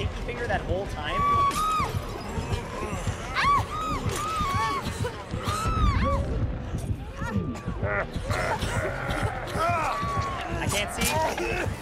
pinky finger that whole time? I can't see.